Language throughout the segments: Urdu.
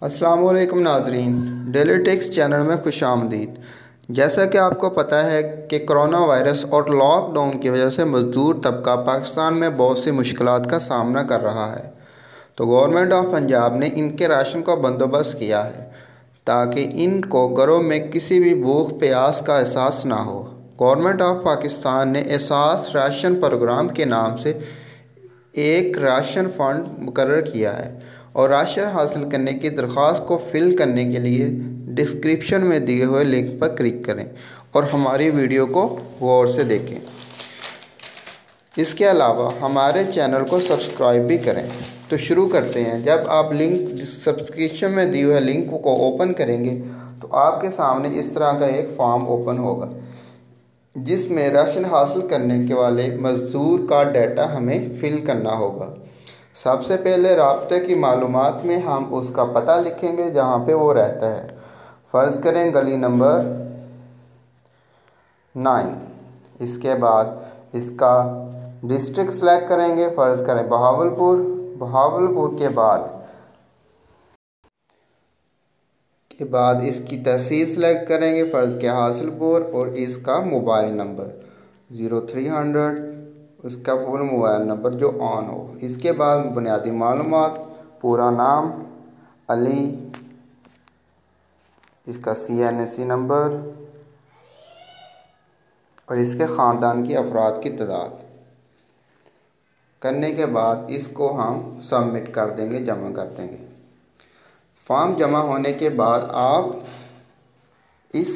السلام علیکم ناظرین، ڈیلی ٹیکس چینل میں خوش آمدید۔ جیسا کہ آپ کو پتہ ہے کہ کرونا وائرس اور لاک ڈاؤن کی وجہ سے مزدور طبقہ پاکستان میں بہت سی مشکلات کا سامنا کر رہا ہے۔ تو گورنمنٹ آف پنجاب نے ان کے راشن کا بندوبست کیا ہے تاکہ ان کو گھروں میں کسی بھی بھوک پیاس کا احساس نہ ہو۔ گورنمنٹ آف پاکستان نے احساس راشن پروگرام کے نام سے ایک راشن فنڈ مقرر کیا ہے۔ اور راشن حاصل کرنے کی درخواست کو فل کرنے کے لیے ڈسکرپشن میں دیے ہوئے لنک پر کلک کریں اور ہماری ویڈیو کو غور سے دیکھیں۔ اس کے علاوہ ہمارے چینل کو سبسکرائب بھی کریں۔ تو شروع کرتے ہیں۔ جب آپ لنک سبسکرپشن میں دیے ہوئے لنک کو اوپن کریں گے تو آپ کے سامنے اس طرح کا ایک فارم اوپن ہوگا، جس میں راشن حاصل کرنے کے والے مزدور کا ڈیٹا ہمیں فل کرنا ہوگا۔ سب سے پہلے رابطے کی معلومات میں ہم اس کا پتہ لکھیں گے جہاں پہ وہ رہتا ہے۔ فرض کریں گلی نمبر نائن۔ اس کے بعد اس کا ڈسٹرکٹ سلیکٹ کریں گے۔ فرض کریں بہاول پور بہاول پور کے بعد کے بعد اس کی تحصیل سلیکٹ کریں گے۔ فرض کے حاصل پور اور اس کا mobile number. Zero three hundred. اس کا فل موبائل نمبر جو آن ہو۔ اس کے بعد بنیادی معلومات، پورا نام، علی، اس کا سی این سی نمبر اور اس کے خاندان کی افراد کی تعداد۔ کرنے کے بعد اس کو ہم سبمٹ کر دیں گے، جمع کر دیں گے۔ فارم جمع ہونے کے بعد آپ اس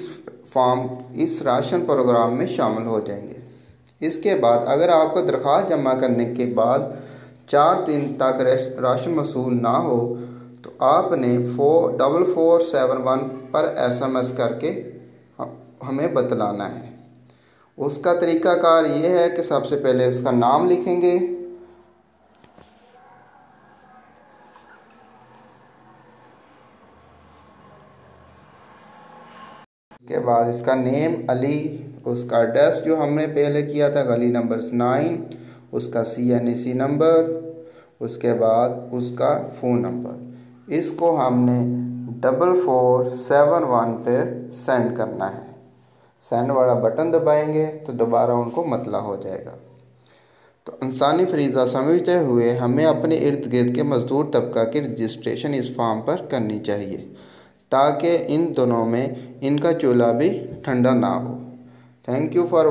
فارم، اس راشن پروگرام میں شامل ہو جائیں گے۔ اس کے بعد اگر آپ کو درخواست جمع کرنے کے بعد چار دن تک راشن مصول نہ ہو، تو آپ نے four, double four seven one پر ایس ایم ایس کر کے ہمیں بتلانا ہے۔ اس کا طریقہ کار یہ ہے کہ سب سے پہلے اس کا نام لکھیں گے۔ کے بعد اس کا نیم علی، اس کا ایڈریس جو ہم نے پہلے کیا تھا، گلی نمبر نائن، اس کا سی این ای سی نمبر، اس کے بعد اس کا فون نمبر۔ اس کو ہم نے ڈبل فور سیون ون پہ سینڈ کرنا ہے۔ سینڈ والا بٹن دبائیں گے تو دوبارہ ان کو مطلع ہو جائے گا۔ تو انسانی فریضہ سمجھتے ہوئے ہمیں اپنے ارد گرد کے مزدور طبقہ کی رجسٹریشن اس فارم پر کرنی چاہیے۔ تاکہ ان دنوں میں ان کا چولہا بھی ٹھنڈا نہ ہو۔ Thank you for